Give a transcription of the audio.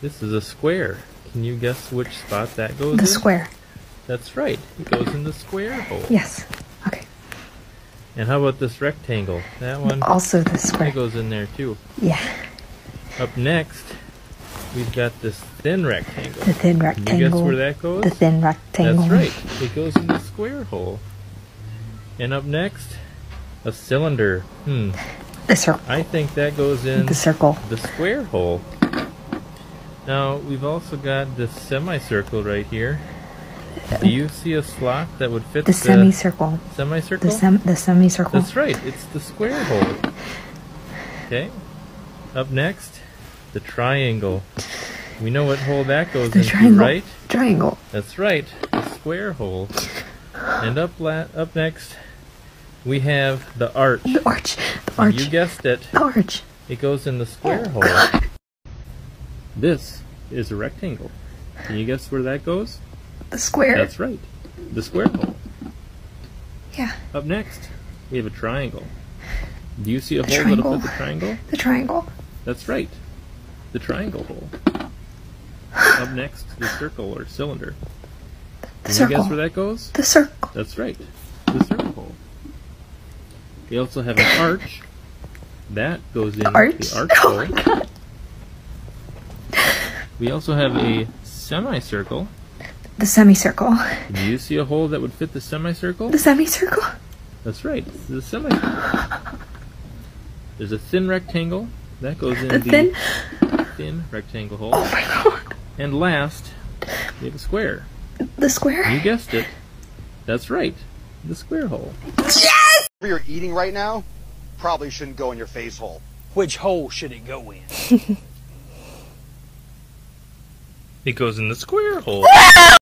This is a square. Can you guess which spot that goes in? The in? square. That's right. It goes in the square hole. Yes. Okay. And how about this rectangle? That one Also the that square. goes in there too. Yeah. Up next, we've got this thin rectangle. The thin rectangle. Can you guess where that goes? The thin rectangle. That's right. It goes in the square hole. And up next, a cylinder. Hmm. The circle. I think that goes in The circle. the square hole. Now, we've also got this semicircle right here. Do you see a slot that would fit The semicircle. semicircle? The sem the semicircle. That's right. It's the square hole. Okay. Up next, the triangle. We know what hole that goes The into, triangle. right? Triangle. That's right. The square hole. And up la- up next, we have the arch. The arch. The You guessed it. The arch. It goes in the square Oh, hole. This is a rectangle. Can you guess where that goes? The square. That's right. The square hole. Yeah. Up next, we have a triangle. Do you see a The hole that'll fit the triangle? The triangle. That's right. The triangle hole. Up next, the circle or cylinder. The Can you guess where that goes? The circle. That's right. The circle hole. We also have an arch. That goes in Arch. the arch Oh hole. We also have a semicircle. The semicircle. Do you see a hole that would fit the semicircle? The semicircle. That's right. This is a semicircle. There's a thin rectangle. That goes in The the thin. thin rectangle hole. Oh my god. And last, we have a square. The square. You guessed it. That's right. The square hole. Yes. Whatever you're eating right now probably shouldn't go in your face hole. Which hole should it go in? It goes in the square hole.